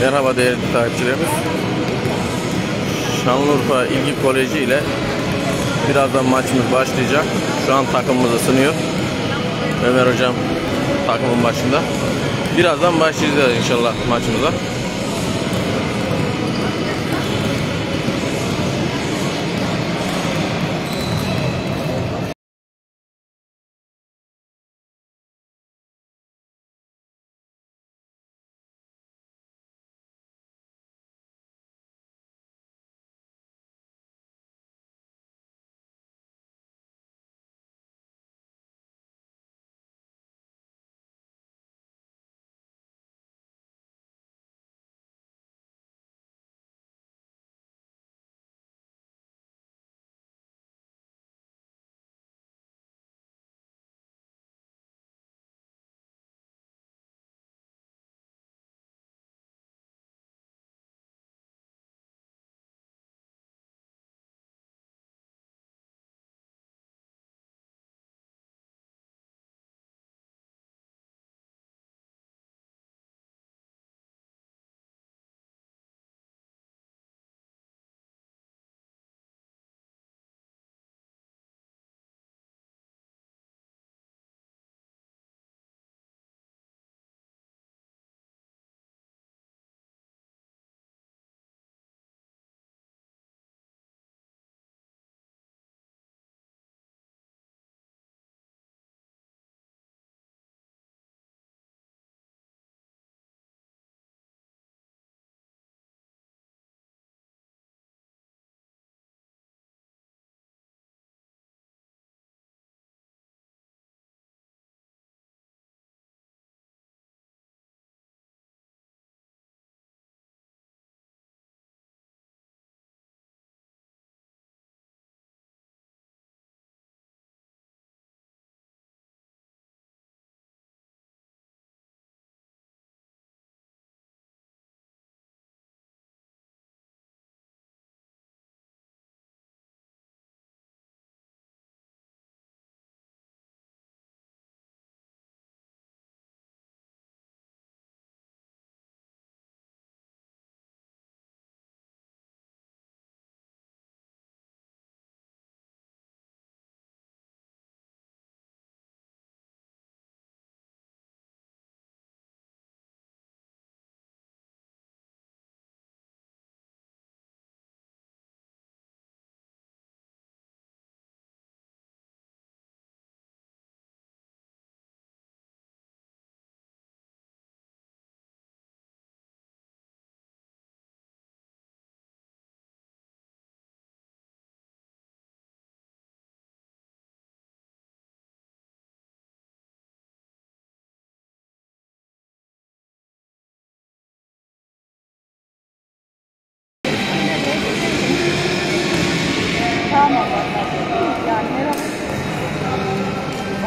Merhaba değerli takipçilerimiz. Şanlıurfa İlgi Koleji ile birazdan maçımız başlayacak. Şu an takımımız ısınıyor. Ömer Hocam takımın başında. Birazdan başlayacağız inşallah maçımıza.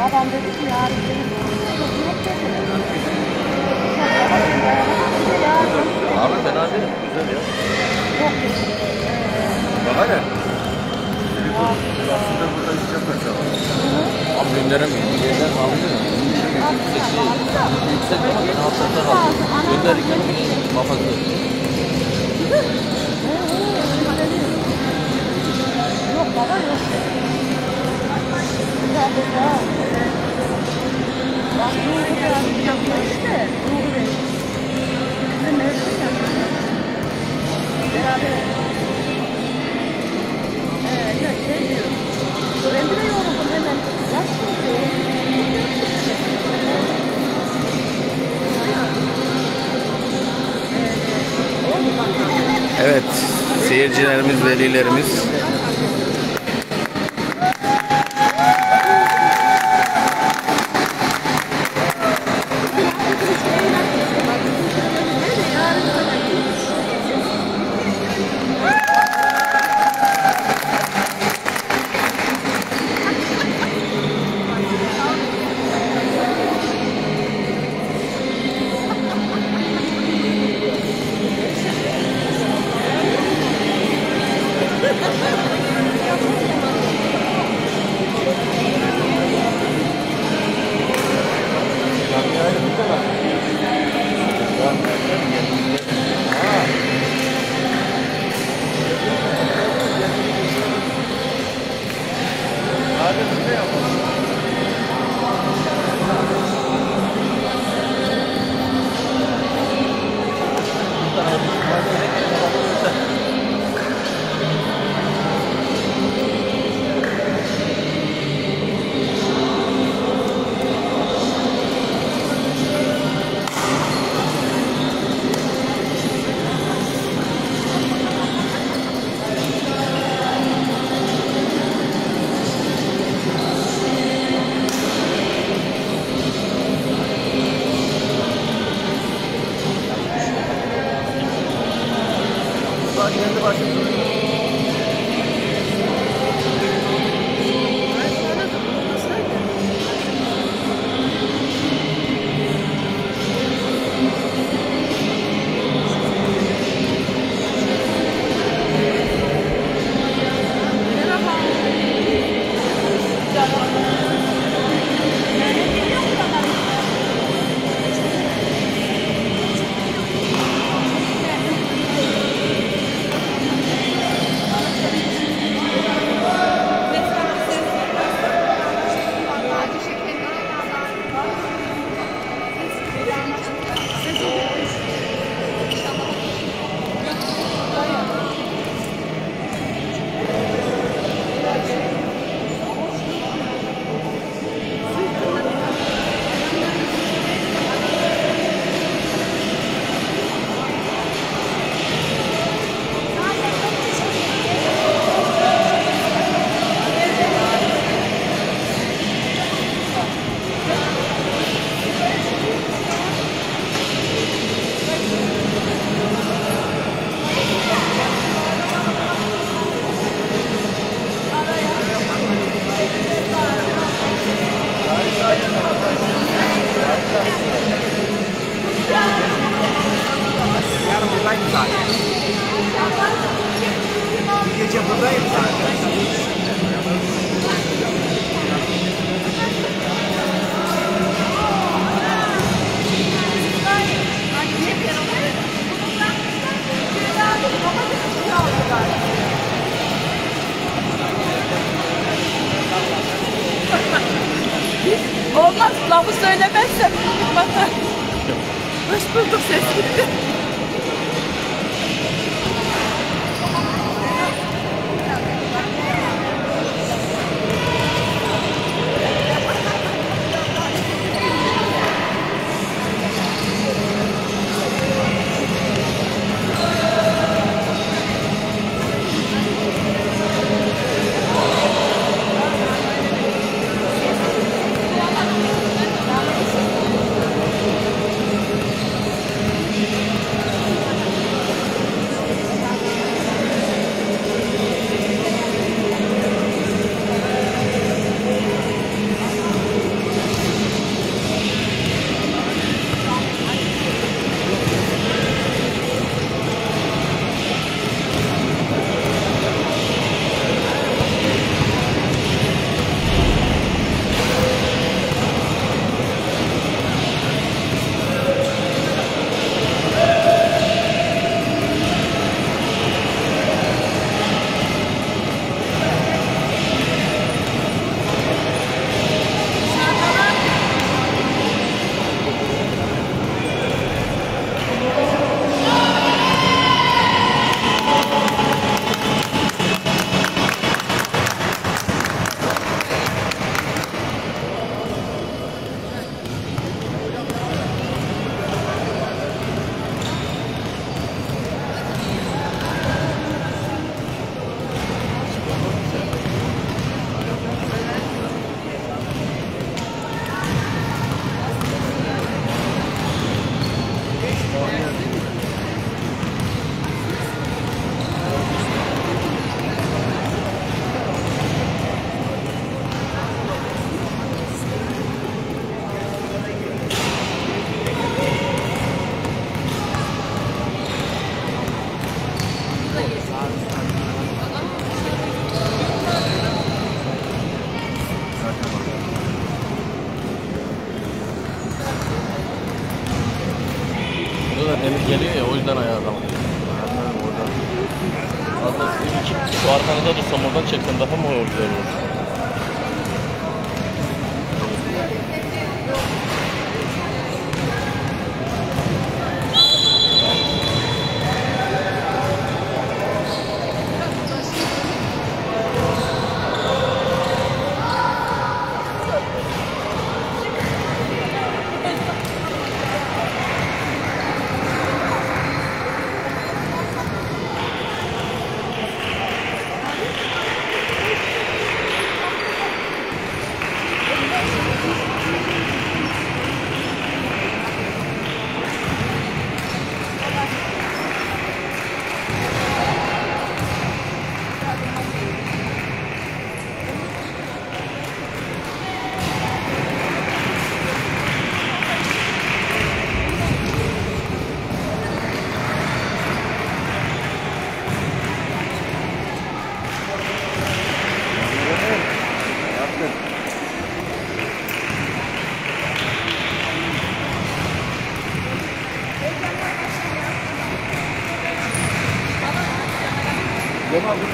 Babam dedi ki yarın benim çocuğum yok dedi. Abi fena değil. Güzel ya. yok dedi. Bak hadi. Aslında burada işlem mesela. Abi gönderemiyorum. Yerden aldı mı? Yüksek ama ben alt taraftan aldım. Gönderirken Seyircilerimiz, velilerimiz.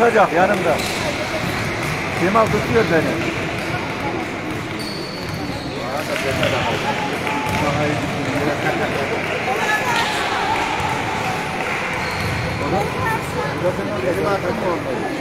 Tutacak yanımda. Kemal tutuyor beni. Benim adım olmadı.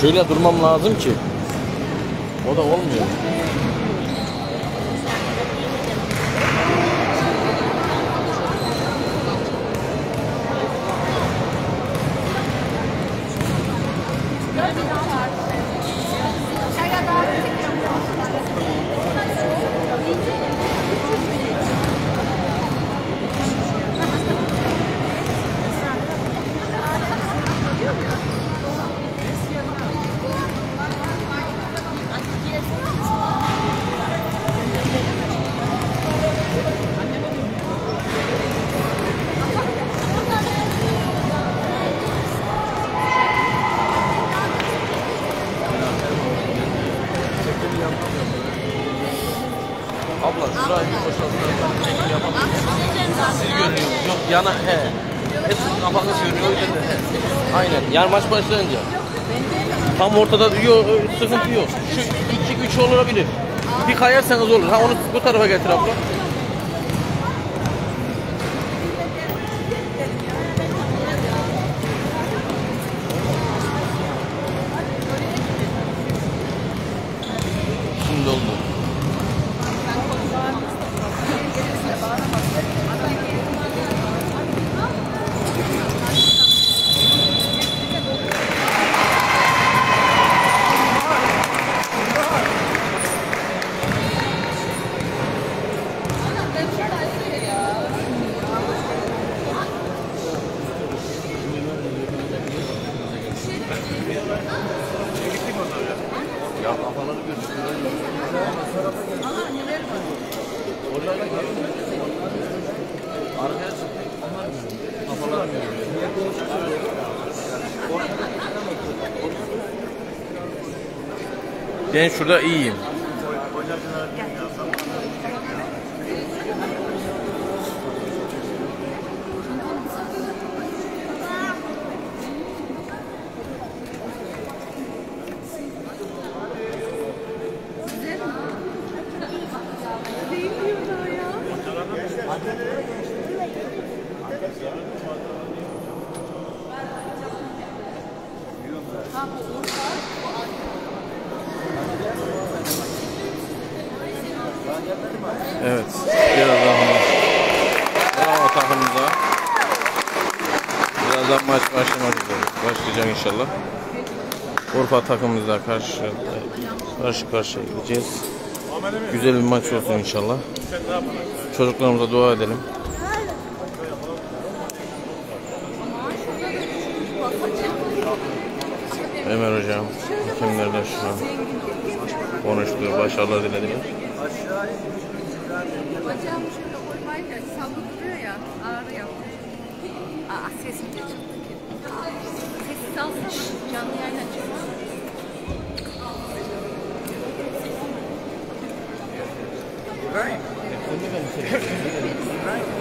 Şöyle durmam lazım ki. Yana he. Hep kafanız görüyor yüzden de. Aynen. Yani maç başlayınca. Tam ortada yok sıkıntı yok. Şu 2 3 olabilir. Bir kayarsanız olur. Ha onu bu tarafa getir abla. Ben şurada iyiyim. Evet. Takımımızla karşı karşı karşıya gideceğiz. Güzel bir maç olsun inşallah. Çocuklarımıza dua edelim. Ömer hocam, hakemlerden şu an konuştu, başarılar dilediler. Bacağımı şöyle koymayınca sallı duruyor ya, ağrı yapıyor. Aa sesim de çıktı. Sessiz Right. right.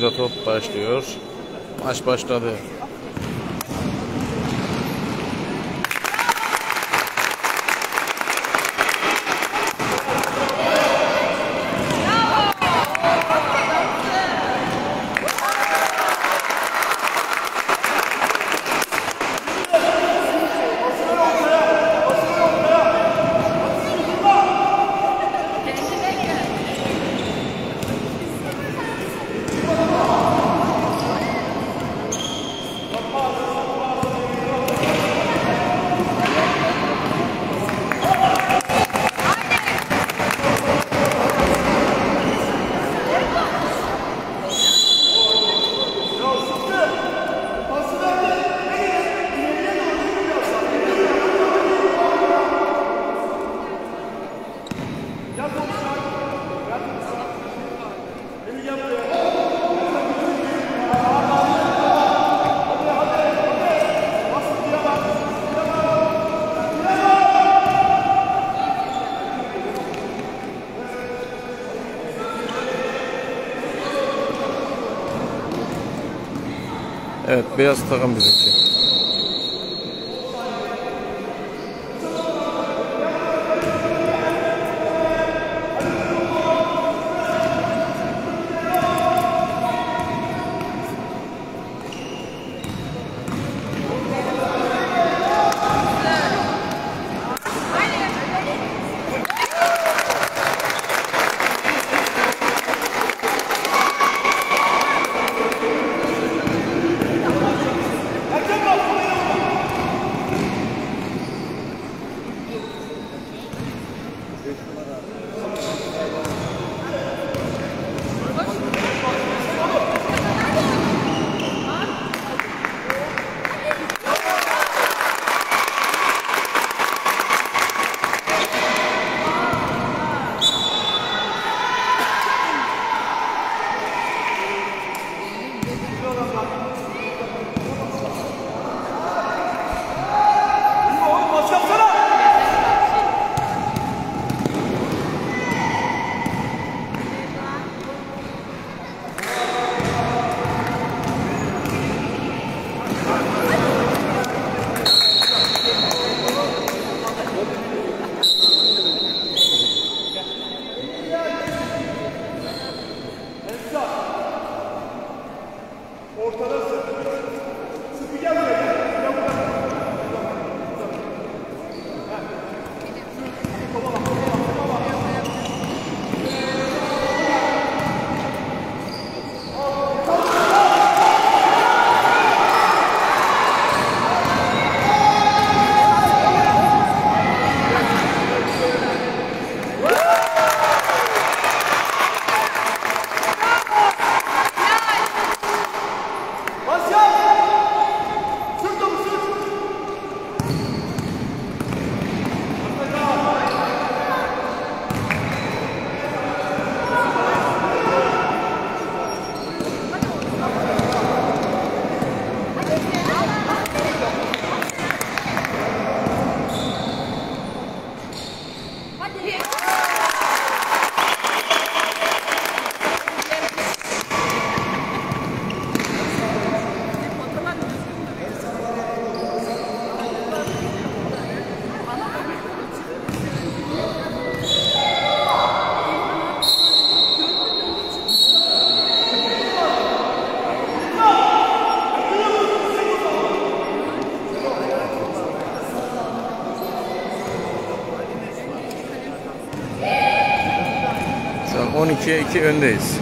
Atışıyla top başlıyor. Maç başladı. Evet, beyaz takım bizimki. 2 öndeyiz.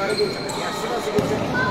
barulho aqui acima.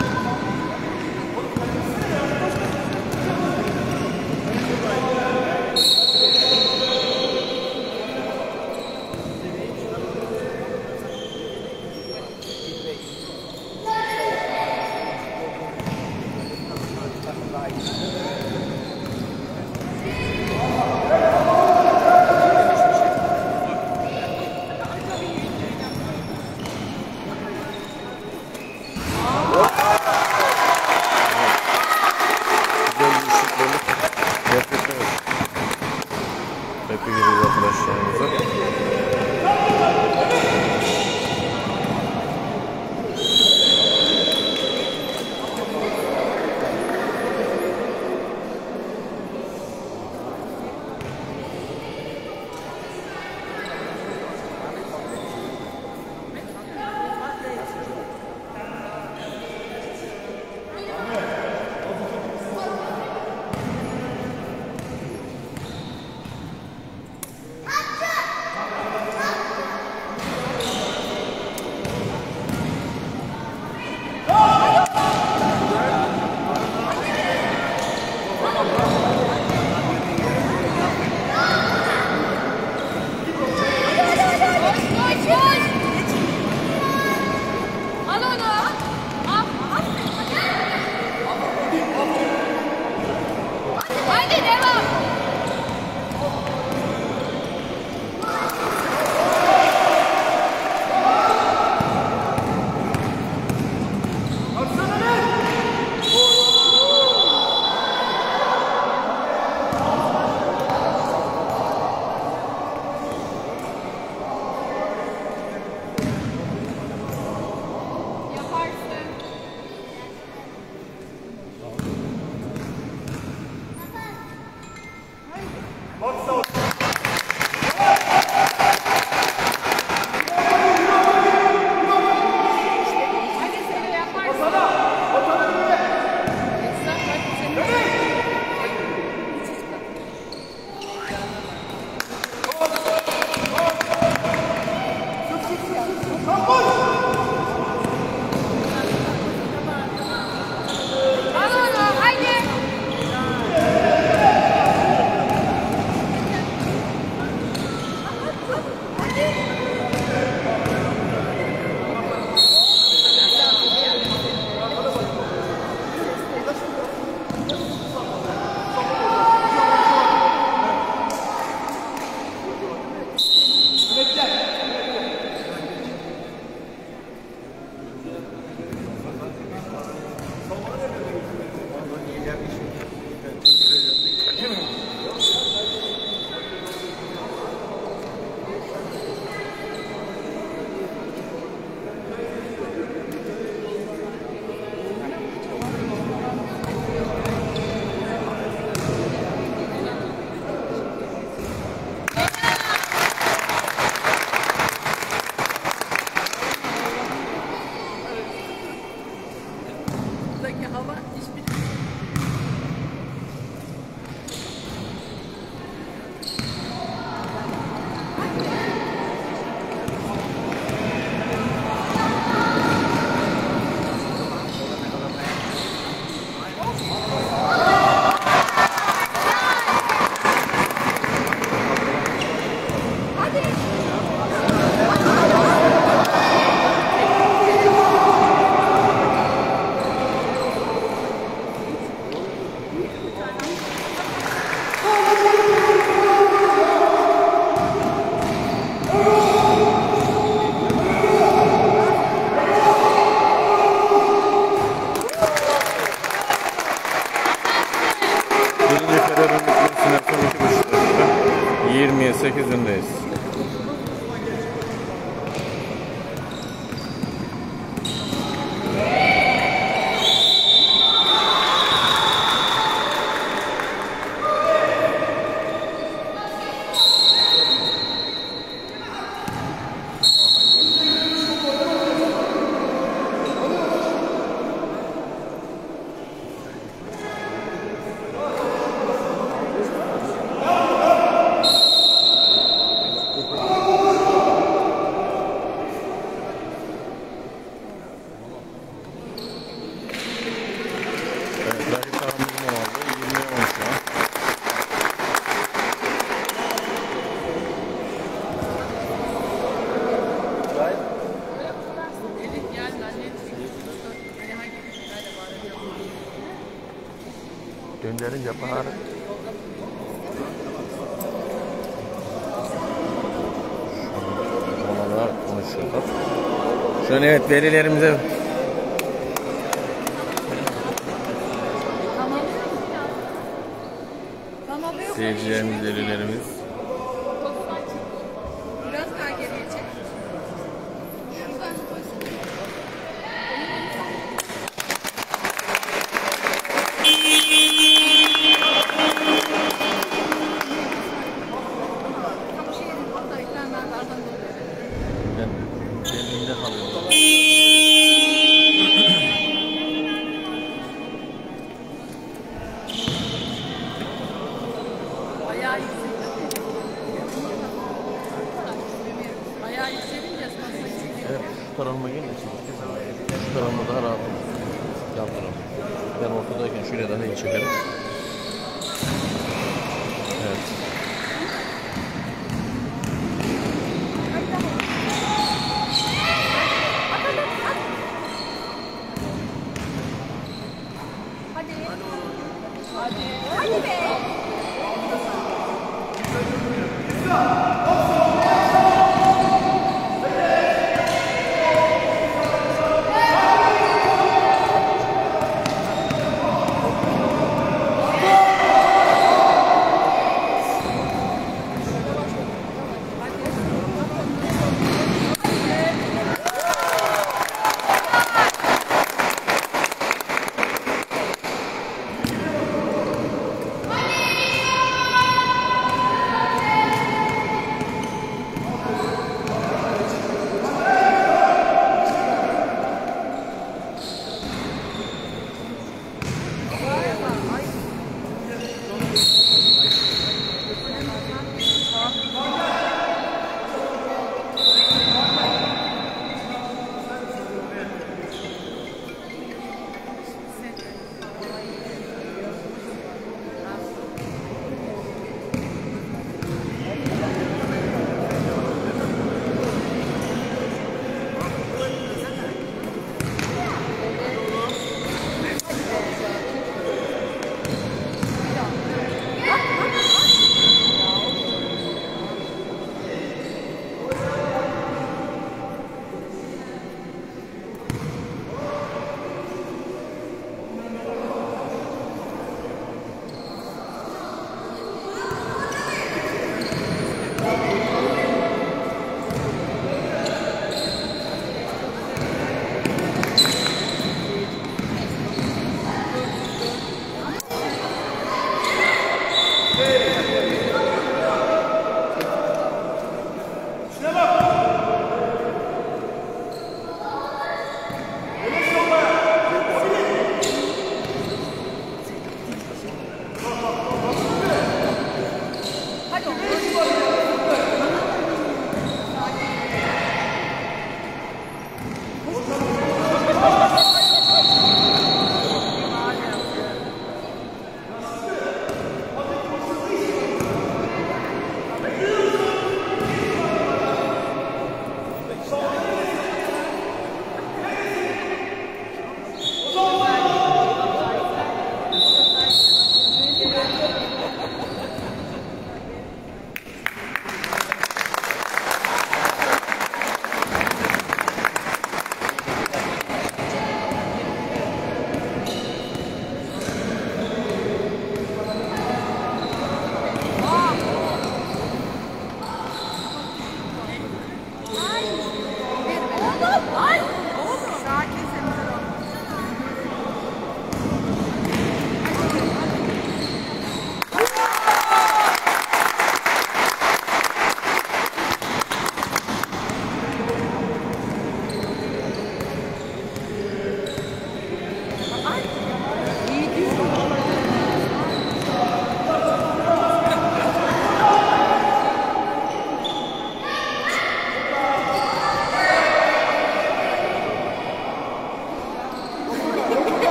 Gönderince bahar. Onlar konuşuyorlar. Şu an evet yok. seyircilerimiz, velilerimiz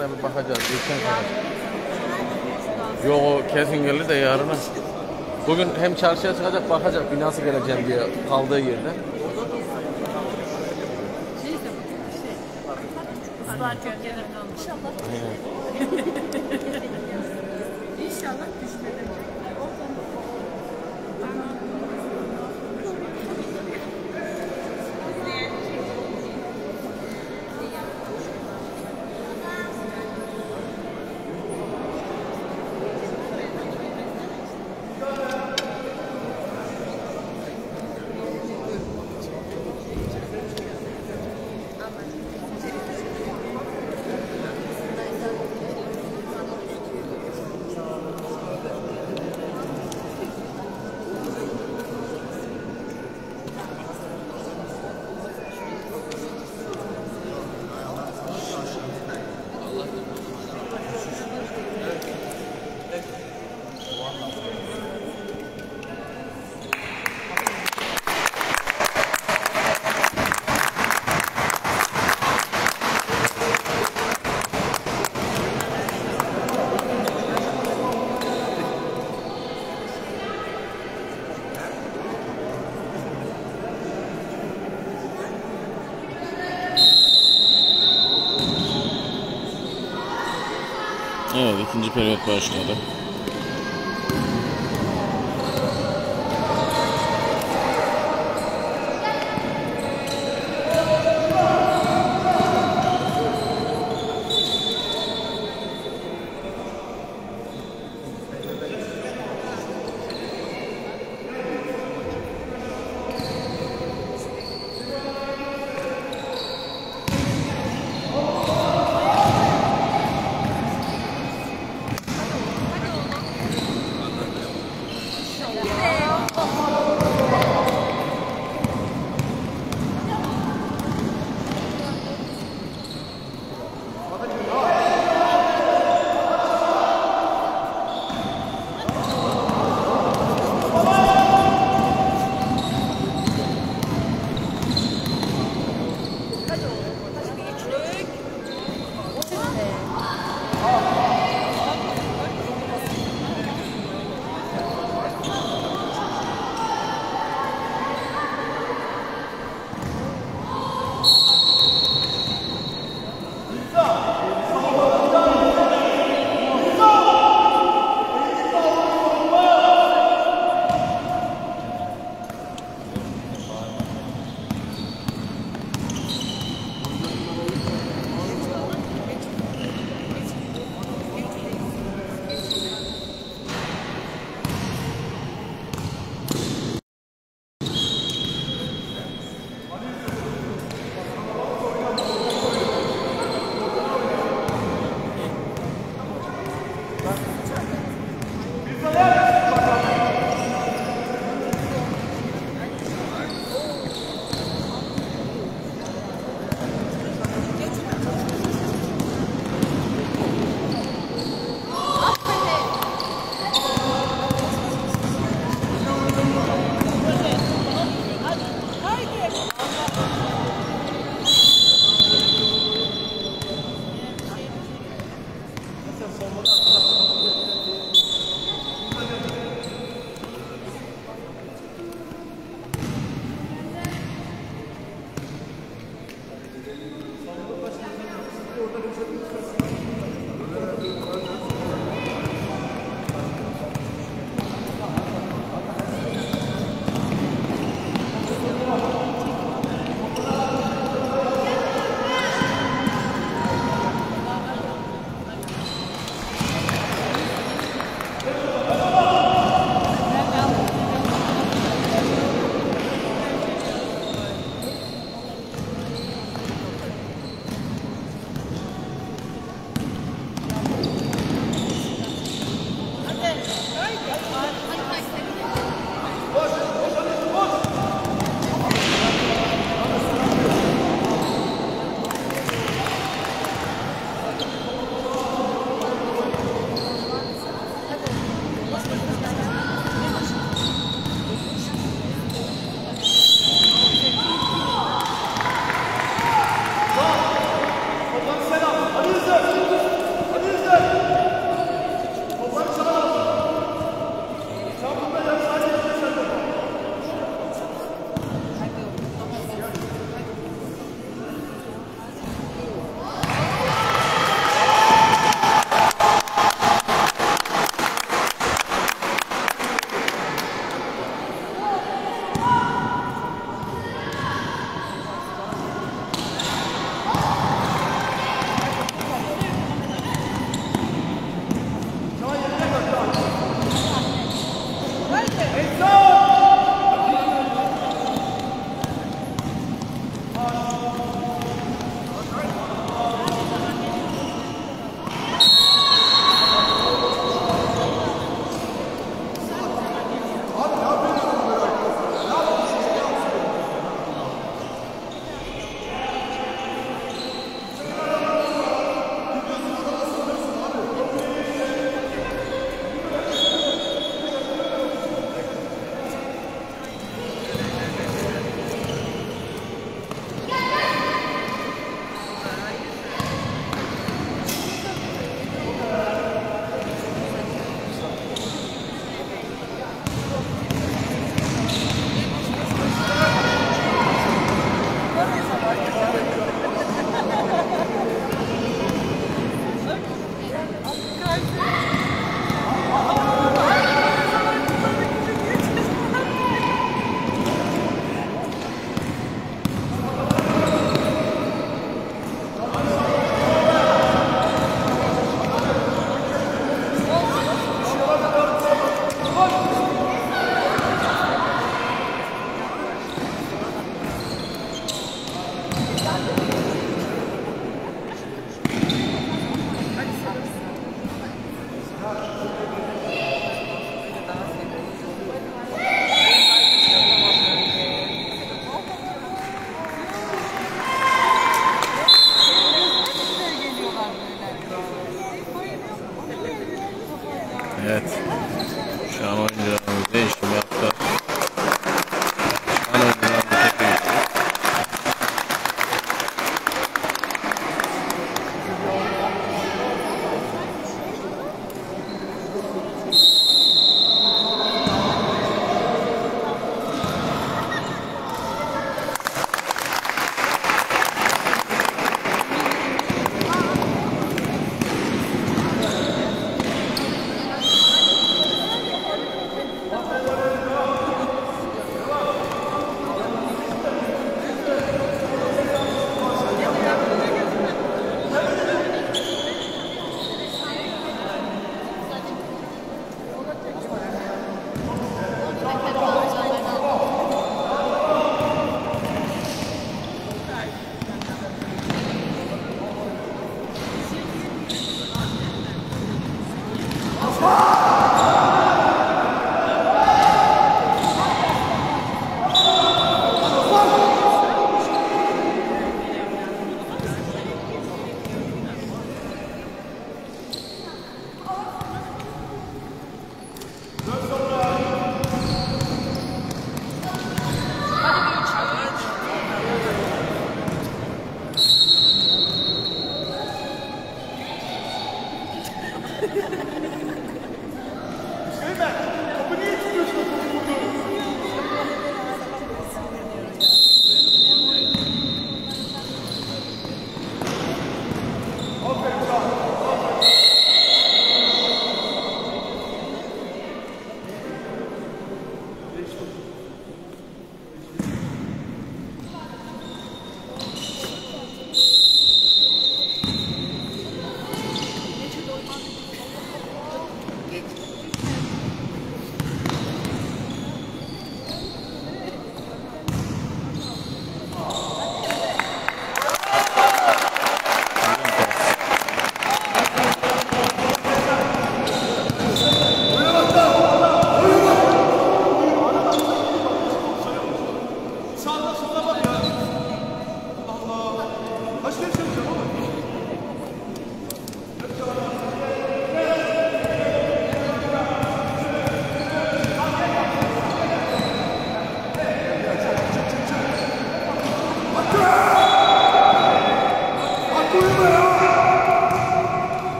yarına bir bakacağız. Geçen. Yok o kesin gelir de yarına. Bugün hem çarşıya çıkacak bakacak bir nasıl geleceğim diye kaldığı yerde. Neyse bu şey. Islar kökenlerden. İnşallah. ikinci periyot başladı.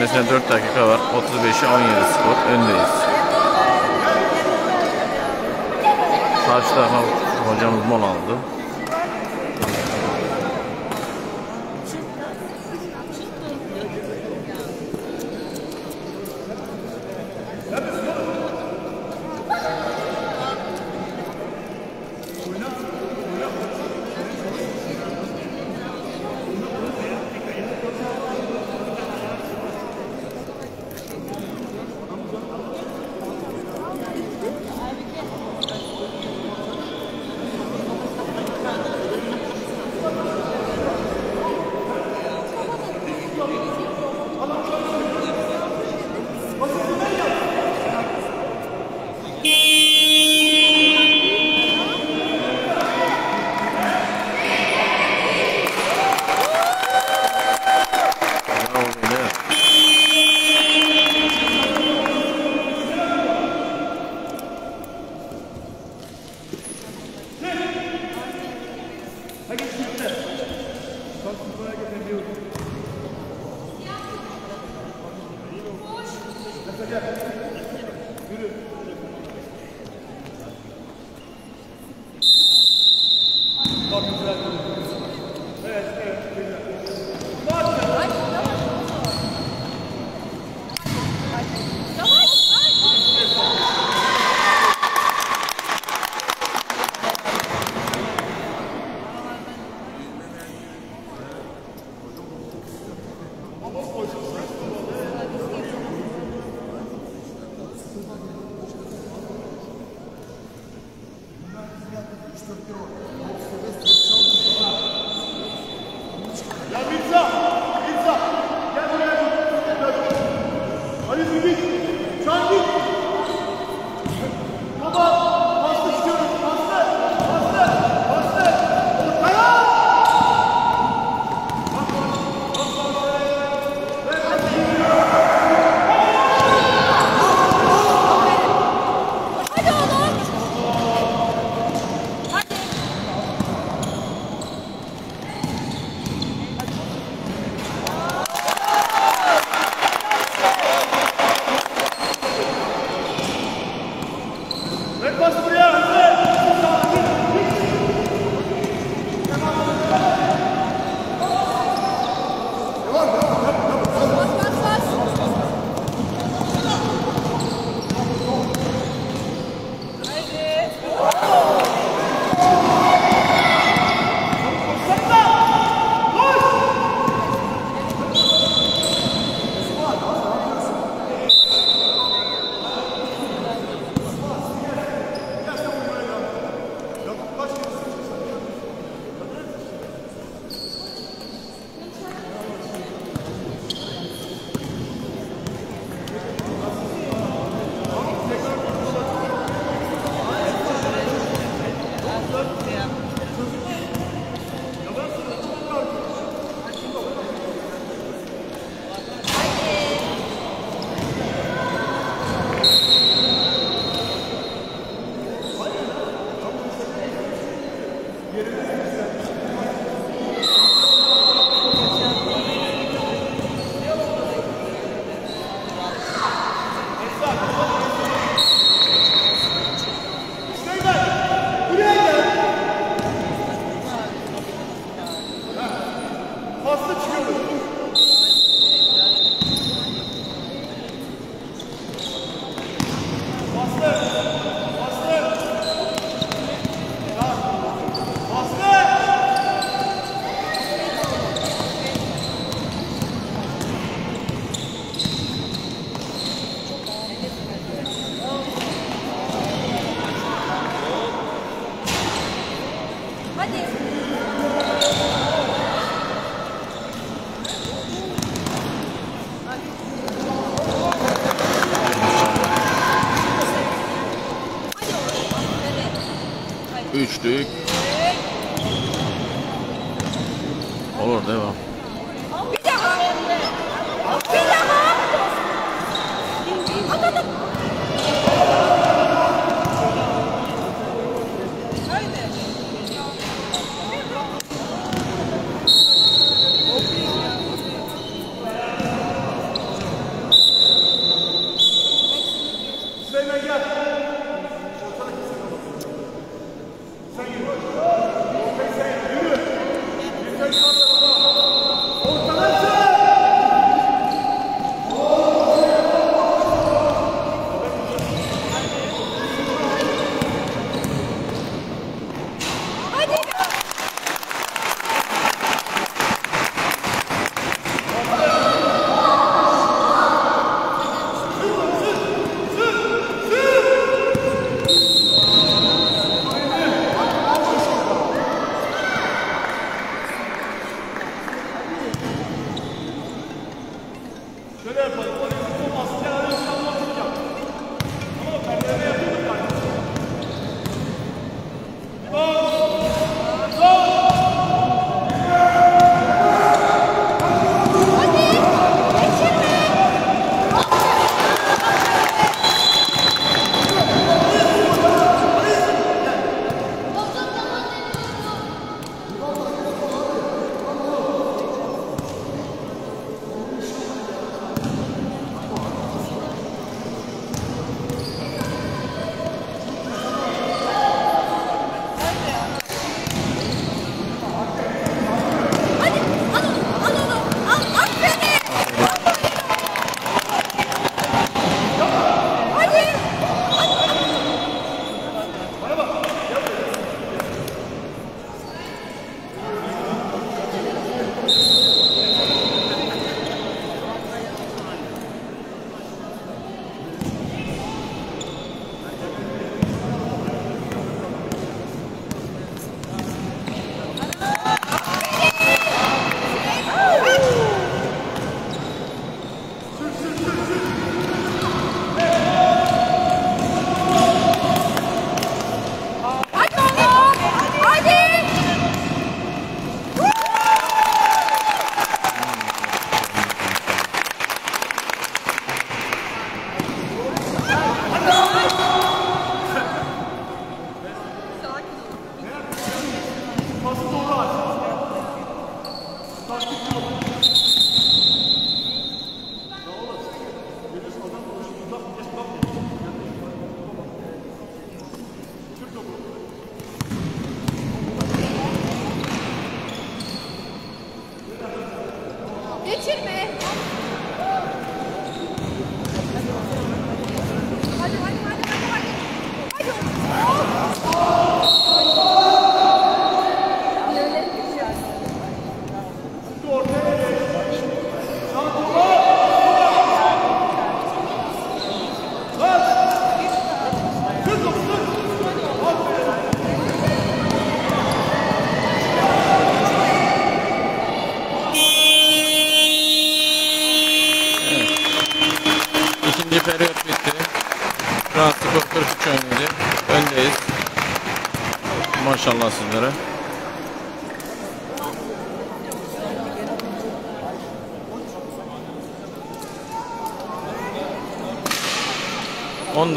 Bitmesine 4 dakika var. 35'e 17 skor. Öndeyiz. Karşı tarafa hocamız mola aldı.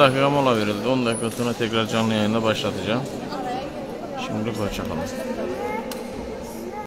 dakika mola verildi. 10 dakika sonra tekrar canlı yayında başlatacağım. Şimdilik hoşçakalın.